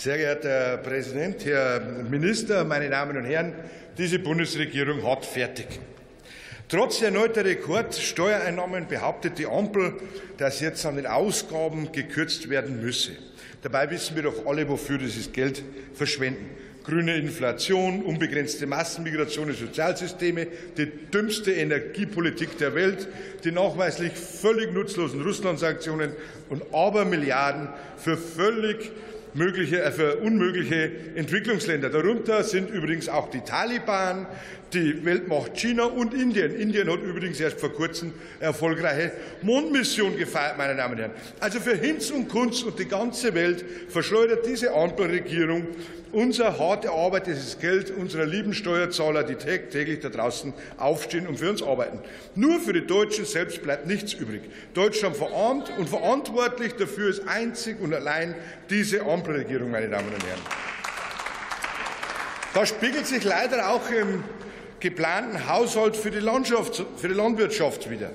Sehr geehrter Herr Präsident, Herr Minister, meine Damen und Herren! Diese Bundesregierung hat fertig. Trotz erneuter Rekordsteuereinnahmen behauptet die Ampel, dass jetzt an den Ausgaben gekürzt werden müsse. Dabei wissen wir doch alle, wofür dieses Geld verschwenden. Grüne Inflation, unbegrenzte Massenmigration in Sozialsysteme, die dümmste Energiepolitik der Welt, die nachweislich völlig nutzlosen Russland-Sanktionen und Abermilliarden für völlig mögliche, äh, für unmögliche Entwicklungsländer. Darunter sind übrigens auch die Taliban, die Weltmacht China und Indien. Indien hat übrigens erst vor kurzem erfolgreiche Mondmission gefeiert, meine Damen und Herren. Also für Hinz und Kunst und die ganze Welt verschleudert diese Ampelregierung unser hart erarbeitetes Geld unserer lieben Steuerzahler, die täglich da draußen aufstehen und für uns arbeiten. Nur für die Deutschen selbst bleibt nichts übrig. Deutschland verarmt und verantwortlich dafür ist einzig und allein diese Ampelregierung, meine Damen und Herren. Das spiegelt sich leider auch im geplanten Haushalt für die, für die Landwirtschaft wieder.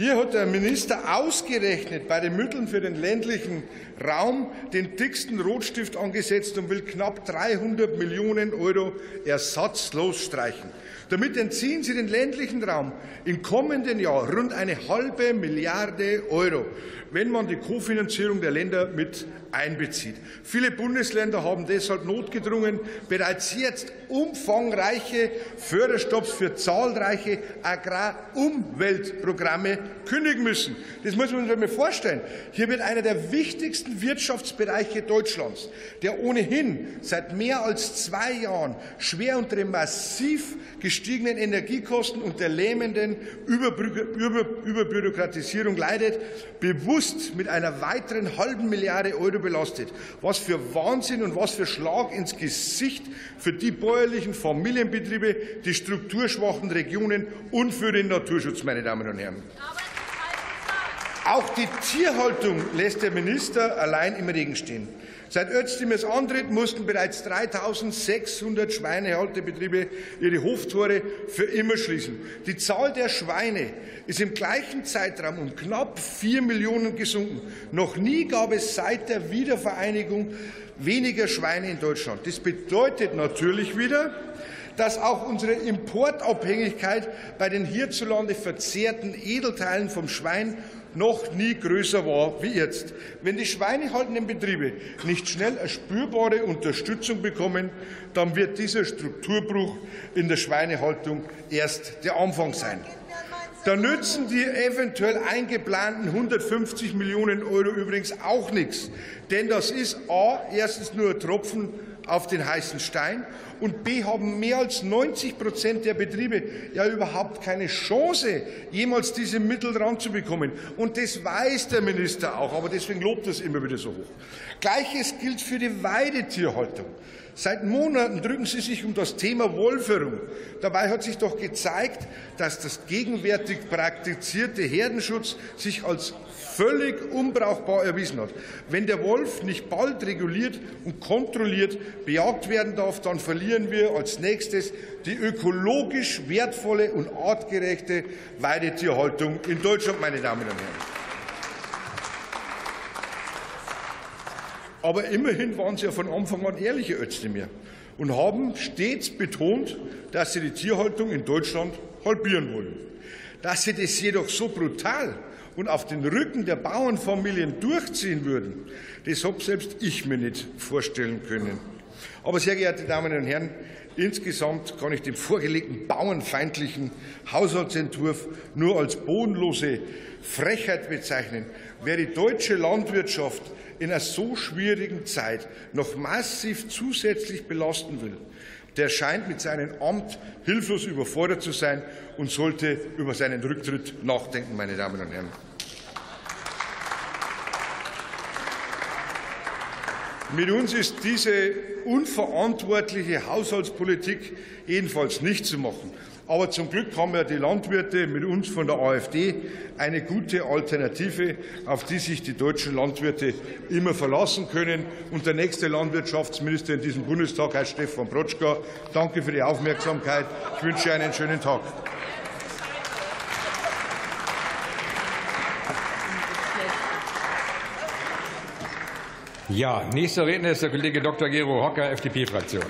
Hier hat der Minister ausgerechnet bei den Mitteln für den ländlichen Raum den dicksten Rotstift angesetzt und will knapp 300 Millionen Euro ersatzlos streichen. Damit entziehen Sie den ländlichen Raum im kommenden Jahr rund eine halbe Milliarde Euro, wenn man die Kofinanzierung der Länder mit einbezieht. Viele Bundesländer haben deshalb notgedrungen bereits jetzt umfangreiche Förderstopps für zahlreiche Agrarumweltprogramme kündigen müssen. Das muss man sich mal vorstellen. Hier wird einer der wichtigsten Wirtschaftsbereiche Deutschlands, der ohnehin seit mehr als zwei Jahren schwer unter dem massiv gestiegenen Energiekosten und der lähmenden Überbürokratisierung leidet, bewusst mit einer weiteren halben Milliarde Euro belastet. Was für Wahnsinn und was für Schlag ins Gesicht für die bäuerlichen Familienbetriebe, die strukturschwachen Regionen und für den Naturschutz, meine Damen und Herren. Auch die Tierhaltung lässt der Minister allein im Regen stehen. Seit Özdemirs Antritt mussten bereits 3.600 Schweinehaltebetriebe ihre Hoftore für immer schließen. Die Zahl der Schweine ist im gleichen Zeitraum um knapp 4 Millionen gesunken. Noch nie gab es seit der Wiedervereinigung weniger Schweine in Deutschland. Das bedeutet natürlich wieder, dass auch unsere Importabhängigkeit bei den hierzulande verzehrten Edelteilen vom Schwein noch nie größer war wie jetzt. Wenn die schweinehaltenden Betriebe nicht schnell eine spürbare Unterstützung bekommen, dann wird dieser Strukturbruch in der Schweinehaltung erst der Anfang sein. Da nützen die eventuell eingeplanten 150 Millionen Euro übrigens auch nichts. Denn das ist A, erstens nur ein Tropfen auf den heißen Stein und B haben mehr als 90 Prozent der Betriebe ja überhaupt keine Chance, jemals diese Mittel ranzubekommen. Und das weiß der Minister auch, aber deswegen lobt er es immer wieder so hoch. Gleiches gilt für die Weidetierhaltung. Seit Monaten drücken Sie sich um das Thema Wolf herum. Dabei hat sich doch gezeigt, dass das gegenwärtig praktizierte Herdenschutz sich als völlig unbrauchbar erwiesen hat. Wenn der Wolf nicht bald reguliert und kontrolliert bejagt werden darf, dann verlieren wir als nächstes die ökologisch wertvolle und artgerechte Weidetierhaltung in Deutschland, meine Damen und Herren. Aber immerhin waren Sie ja von Anfang an ehrliche Özdemir und haben stets betont, dass Sie die Tierhaltung in Deutschland halbieren wollen. Dass Sie das jedoch so brutal und auf den Rücken der Bauernfamilien durchziehen würden, das habe selbst ich mir nicht vorstellen können. Aber sehr geehrte Damen und Herren, insgesamt kann ich den vorgelegten bauernfeindlichen Haushaltsentwurf nur als bodenlose Frechheit bezeichnen. Wer die deutsche Landwirtschaft in einer so schwierigen Zeit noch massiv zusätzlich belasten will, der scheint mit seinem Amt hilflos überfordert zu sein und sollte über seinen Rücktritt nachdenken, meine Damen und Herren. Mit uns ist diese unverantwortliche Haushaltspolitik jedenfalls nicht zu machen. Aber zum Glück haben ja die Landwirte mit uns von der AfD eine gute Alternative, auf die sich die deutschen Landwirte immer verlassen können. Und der nächste Landwirtschaftsminister in diesem Bundestag heißt Stefan Protschka. Danke für die Aufmerksamkeit. Ich wünsche einen schönen Tag. Ja, nächster Redner ist der Kollege Dr. Gero Hocker, FDP-Fraktion.